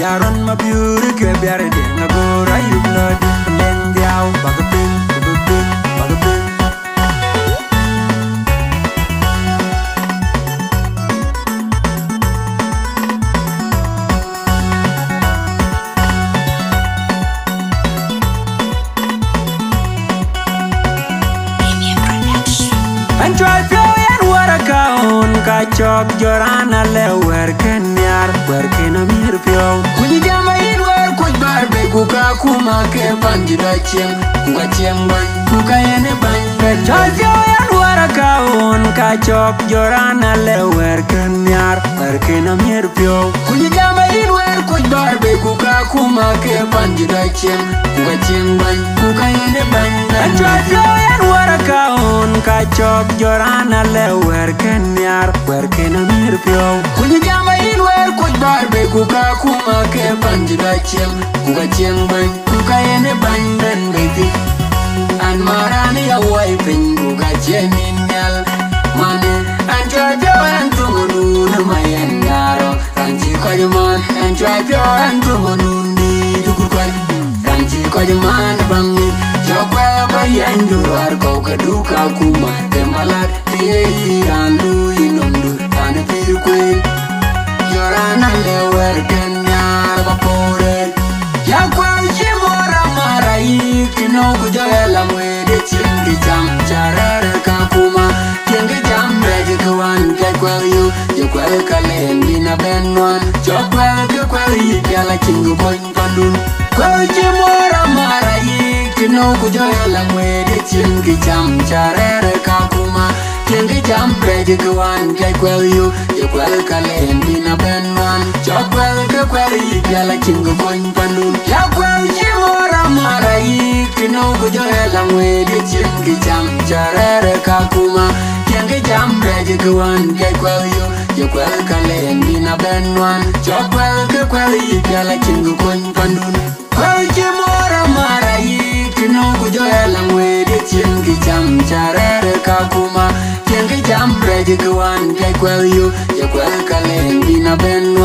Yaron ma biuri ke biar de ngagora yubna di leng diau bagaping bagaping bagaping Enjoy flow and what a kaun kacok jorana lewer kenyar berkenamir flow kuka kuma ke ban gida ciyang kuka ciyang ban kuka yene ban becojo yan wara kaun kacok jorana lewer kenyar werkena mirpio make bandida chen kuka chen bany kuka yene bany na chojo yen wara ka on ka chok jorana le wer ken nyar wer ken amir pyo kunyi jamba yin wer kuj bar be kuka kuma ke bandida chen kuka chen bany kuka yene bany nan be ti an marani ya wai pin kuka cheni kwajman bangi jokwaba yanjur ar kauka duka kuma temalat tiyeyi andu inomdur an pirkuin yorana lewer ken nyar bapouren jakwa jimora marai kinogu joela mwede cingi jam jarere ka kuma cingi jam beji kwan kekweyu jokwel kalendi na ben non jokwel kekwel yikela cingi bony kadun kwejimora nokujolela ng'wedi chingi cham charere kakuma chingi cham prej kiwan jakwel yu jakwel kalendi na ben man jakwel kekwel yijala chingi kony panun jakwel chimora mara yiki nokujolela ng'wedi chingi cham charere kakuma chingi cham prej kiwan jakwel yu jakwel kalendi na ben man jakwel kekwel yijala chingi kony panun Kerere kakuma Chengi jambre jikuwa nge kweyu Jekwe kalengi na benu